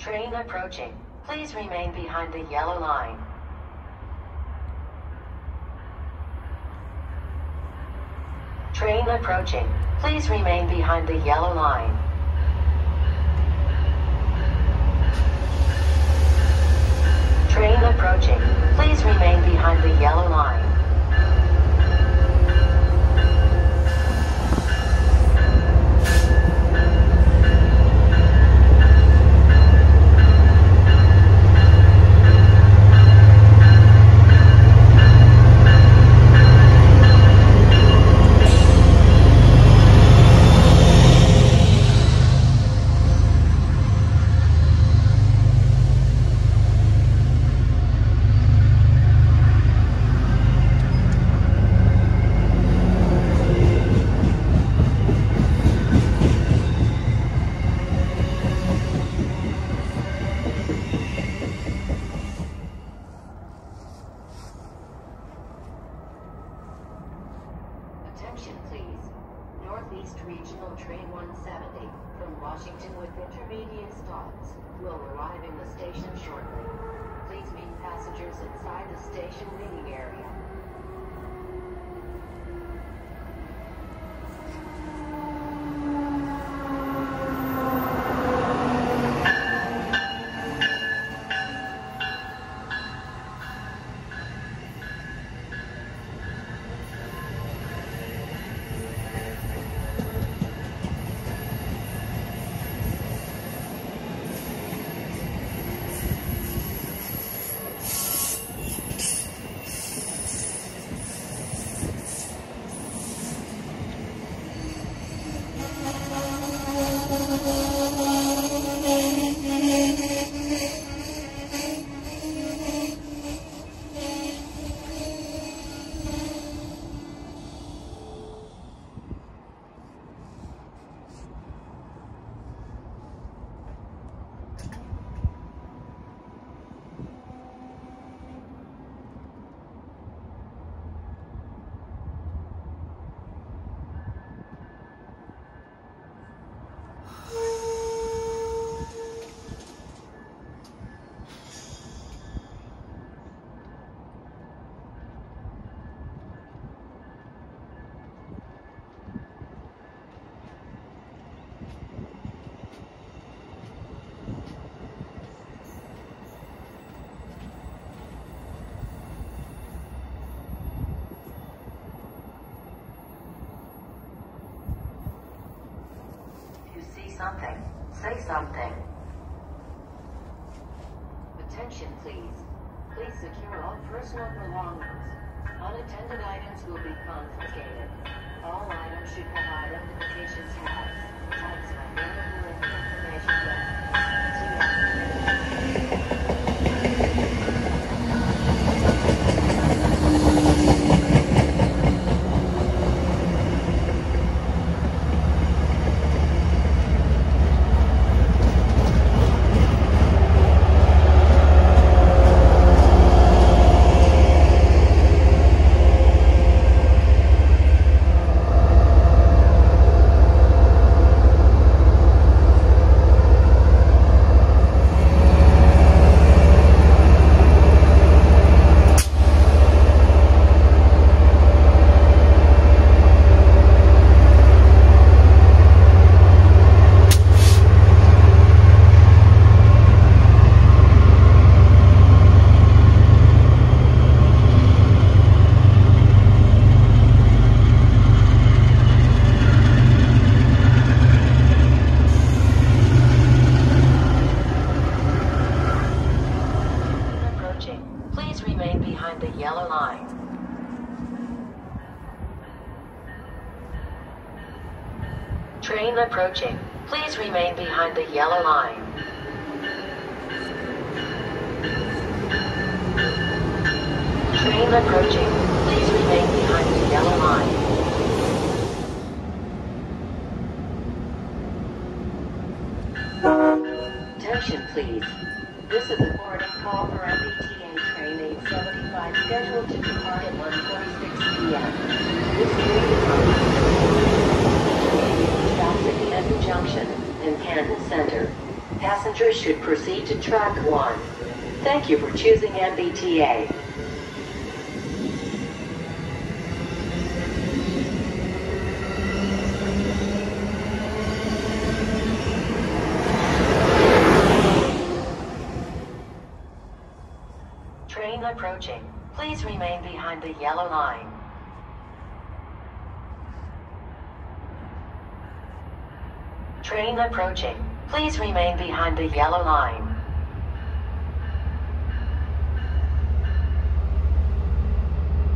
Train approaching. Please remain behind the yellow line. Train approaching. Please remain behind the yellow line. Train approaching. Please remain behind the yellow line. Intermediate stops will arrive in the station shortly. Please meet passengers inside the station waiting area. Something, say something. Attention please. Please secure all personal belongings. Unattended items will be confiscated. All items should have identification tags. Tags are available information desk. See you. Approaching. Please remain behind the yellow line. Train approaching. Please remain behind the yellow line. Train approaching. Please remain behind the yellow line. Attention please. This is a boarding call for MBTA train 875 scheduled to depart at 1:46 p.m. This train is on Stops at Canton Junction in Canton Center. Passengers should proceed to track one. Thank you for choosing MBTA. Train approaching. Please remain behind the yellow line. Train approaching. Please remain behind the yellow line.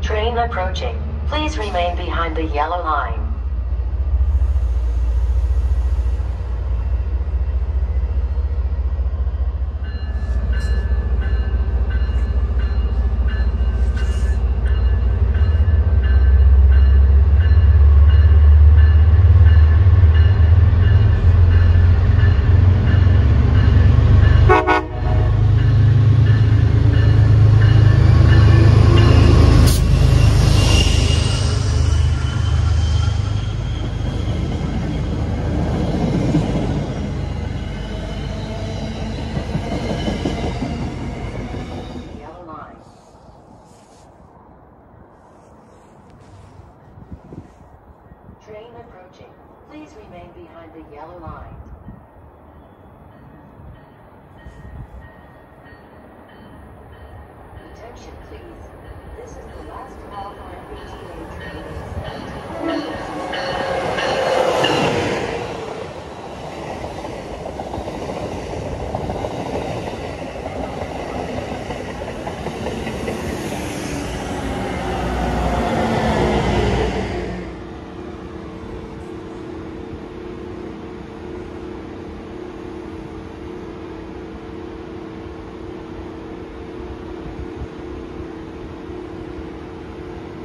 Train approaching. Please remain behind the yellow line. Yellow line. Train approaching. Please remain behind the yellow line. Attention, please. This is the last call for MBTA trains.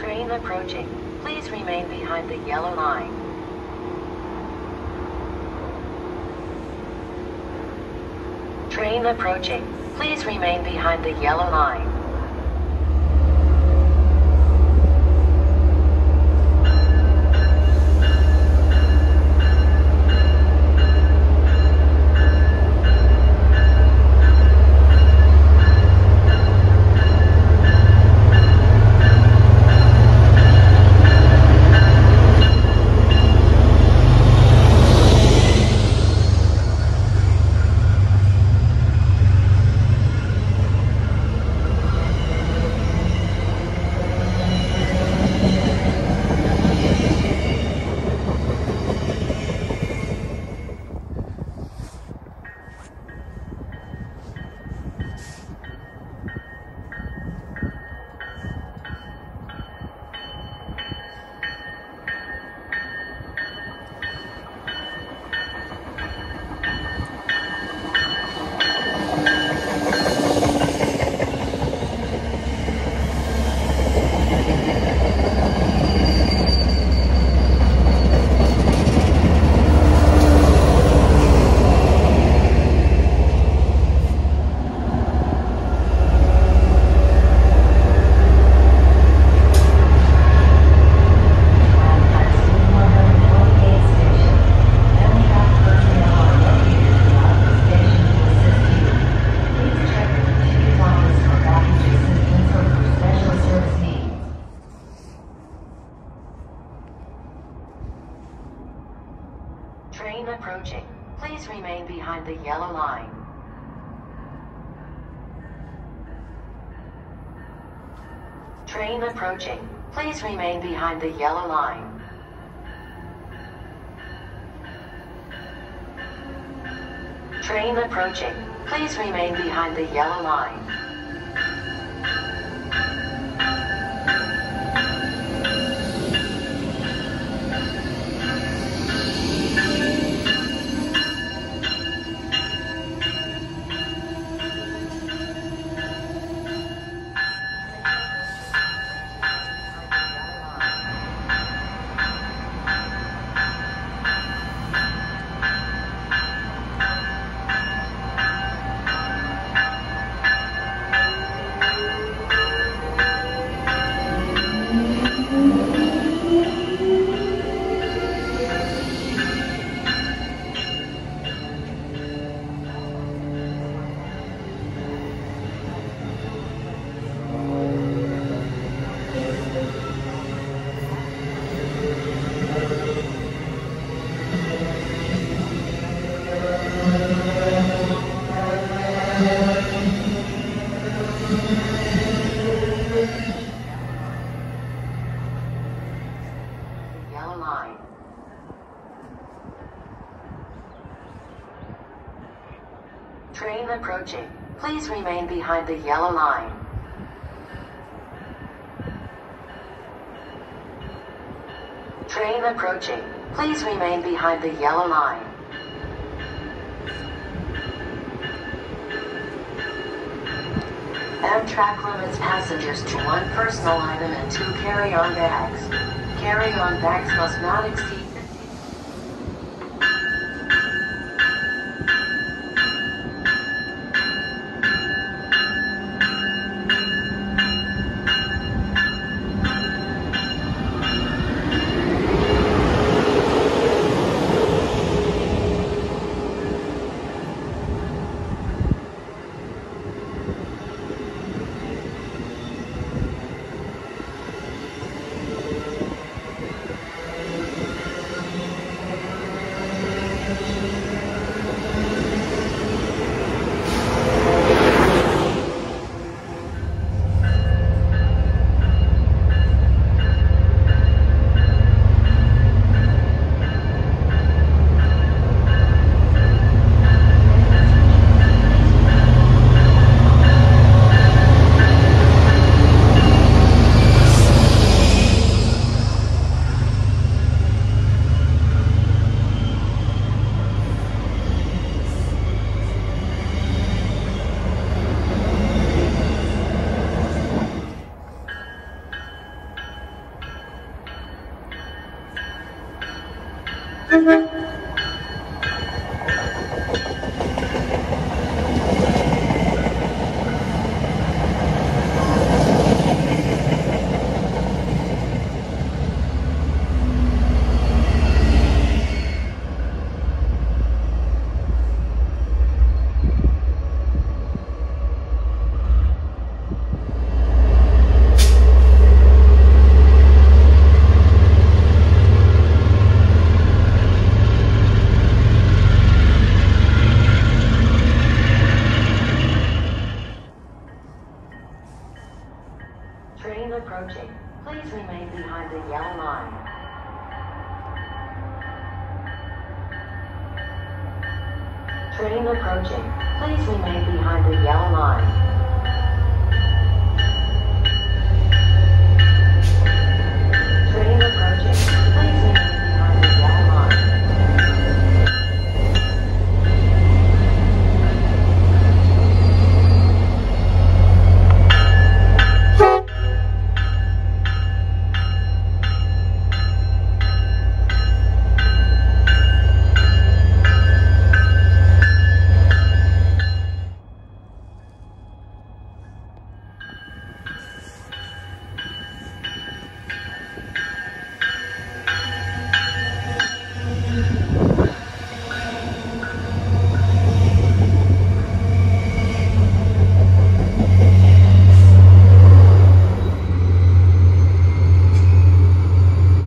Train approaching. Please remain behind the yellow line. Train approaching. Please remain behind the yellow line. Train approaching. Please remain behind the yellow line. Train approaching. Please remain behind the yellow line. Train approaching. Please remain behind the yellow line. online. Train approaching. Please remain behind the yellow line. Train approaching. Please remain behind the yellow line. Amtrak limits passengers to one personal item and two carry-on bags. Carry-on bags must not exceed Train